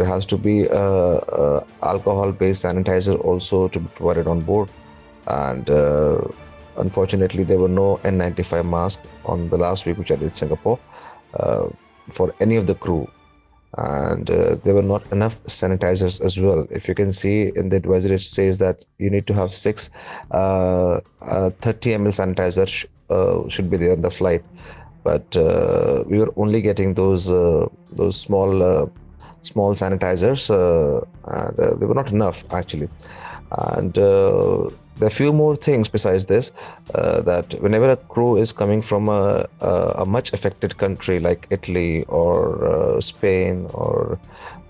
has to be uh, uh, alcohol-based sanitizer also to be provided on board, and uh, unfortunately, there were no N95 masks on the last week which I did in Singapore uh, for any of the crew. And uh, there were not enough sanitizers as well. If you can see in the advisory it says that you need to have six uh, uh, 30 ml sanitizer sh- should be there on the flight. But we were only getting those those small small sanitizers and they were not enough actually. And there are few more things besides this uh, that whenever a crew is coming from a, a, a much affected country like Italy or uh, Spain or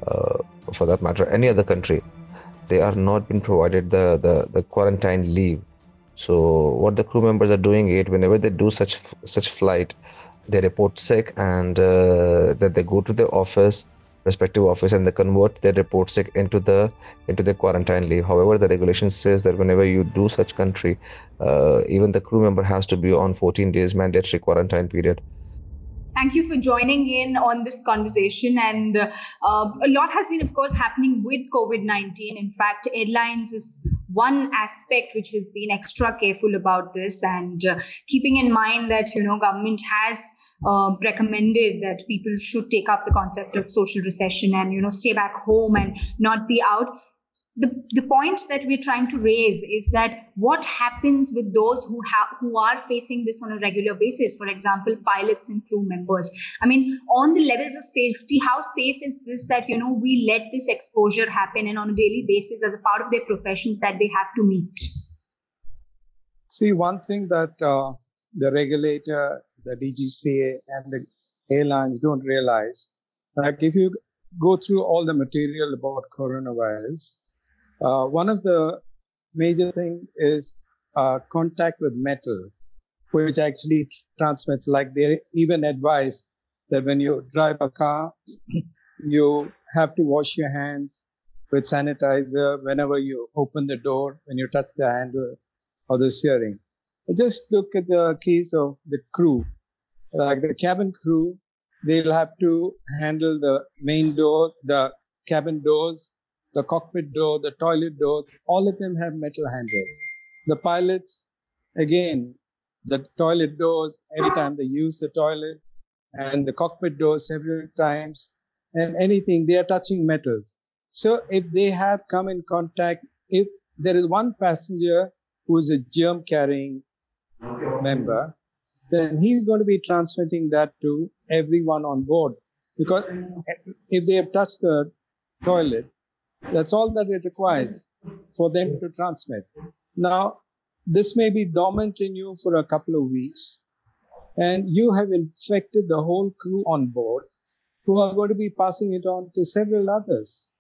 uh, for that matter any other country they are not being provided the, the, the quarantine leave. So what the crew members are doing it whenever they do such such flight they report sick and uh, that they go to the office respective office and they convert their report sick into the into the quarantine leave. However the regulation says that whenever you do such country uh, even the crew member has to be on 14 days mandatory quarantine period. Thank you for joining in on this conversation and uh, a lot has been of course happening with covid-19 in fact airlines is one aspect which has been extra careful about this and uh, keeping in mind that you know government has uh, recommended that people should take up the concept of social recession and you know stay back home and not be out. The, the point that we're trying to raise is that what happens with those who have who are facing this on a regular basis for example pilots and crew members? I mean on the levels of safety how safe is this that you know we let this exposure happen and on a daily basis as a part of their professions that they have to meet? See one thing that uh, the regulator the DGCA and the airlines don't realize. Like if you go through all the material about coronavirus, uh, one of the major thing is uh, contact with metal, which actually transmits. Like they even advise that when you drive a car, you have to wash your hands with sanitizer whenever you open the door, when you touch the handle or the steering. Just look at the case of the crew. Like the cabin crew, they'll have to handle the main door, the cabin doors, the cockpit door, the toilet doors. All of them have metal handles. The pilots, again, the toilet doors, every time they use the toilet, and the cockpit doors several times, and anything, they are touching metals. So if they have come in contact, if there is one passenger who is a germ carrying member, then he's going to be transmitting that to everyone on board. Because if they have touched the toilet, that's all that it requires for them to transmit. Now, this may be dormant in you for a couple of weeks, and you have infected the whole crew on board who are going to be passing it on to several others.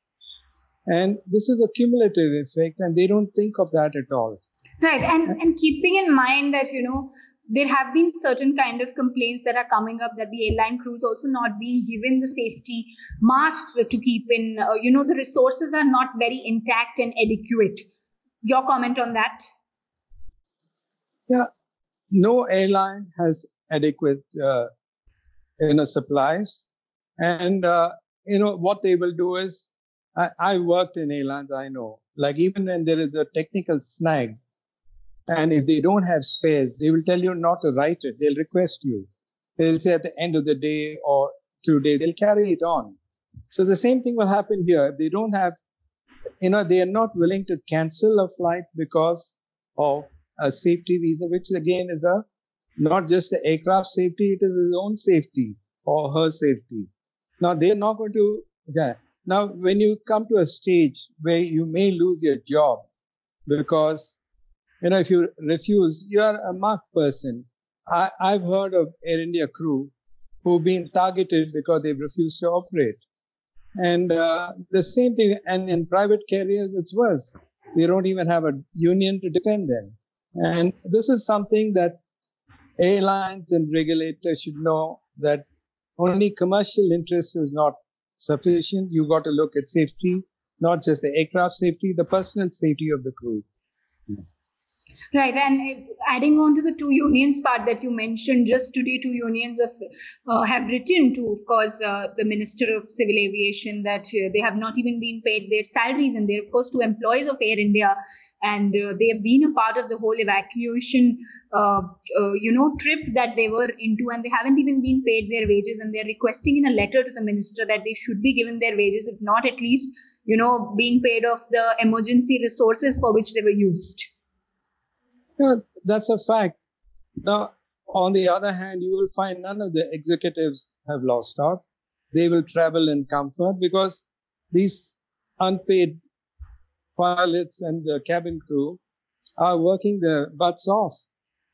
And this is a cumulative effect, and they don't think of that at all. Right. And, and keeping in mind that, you know, there have been certain kind of complaints that are coming up that the airline crews also not being given the safety masks to keep in uh, you know the resources are not very intact and adequate. Your comment on that? Yeah no airline has adequate uh, supplies. And uh, you know what they will do is I, I worked in airlines i know. Like even when there is a technical snag and if they don't have space, they will tell you not to write it. They'll request you. They'll say at the end of the day or two days, they'll carry it on. So the same thing will happen here. If they don't have, you know, they are not willing to cancel a flight because of a safety reason, which again is a not just the aircraft safety, it is his own safety or her safety. Now they're not going to, yeah. Now, when you come to a stage where you may lose your job because you know, if you refuse, you are a marked person. I, I've heard of Air India crew who've been targeted because they've refused to operate. And uh, the same thing, and in private carriers, it's worse. They don't even have a union to defend them. And this is something that airlines and regulators should know that only commercial interest is not sufficient. You've got to look at safety, not just the aircraft safety, the personal safety of the crew. Right, and adding on to the two unions part that you mentioned, just today, two unions of, uh, have written to, of course, uh, the Minister of Civil Aviation that uh, they have not even been paid their salaries, and they're, of course, two employees of Air India, and uh, they have been a part of the whole evacuation, uh, uh, you know, trip that they were into, and they haven't even been paid their wages, and they're requesting in a letter to the minister that they should be given their wages, if not at least, you know, being paid off the emergency resources for which they were used. Yeah, that's a fact. Now, on the other hand, you will find none of the executives have lost out. They will travel in comfort because these unpaid pilots and the cabin crew are working their butts off.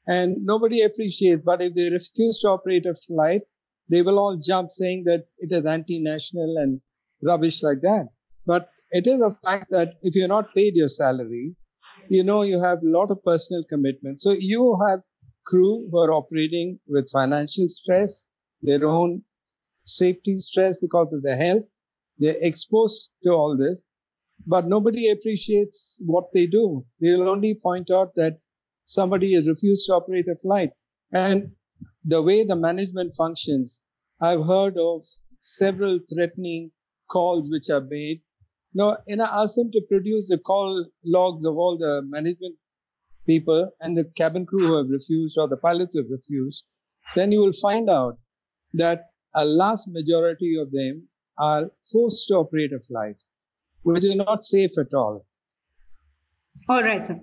And nobody appreciates, but if they refuse to operate a flight, they will all jump saying that it is anti-national and rubbish like that. But it is a fact that if you're not paid your salary, you know you have a lot of personal commitment. So you have crew who are operating with financial stress, their own safety stress because of their health. They're exposed to all this, but nobody appreciates what they do. They will only point out that somebody has refused to operate a flight. And the way the management functions, I've heard of several threatening calls which are made now, and I asked them to produce the call logs of all the management people and the cabin crew who have refused or the pilots who have refused. Then you will find out that a large majority of them are forced to operate a flight, which is not safe at all. All right, sir.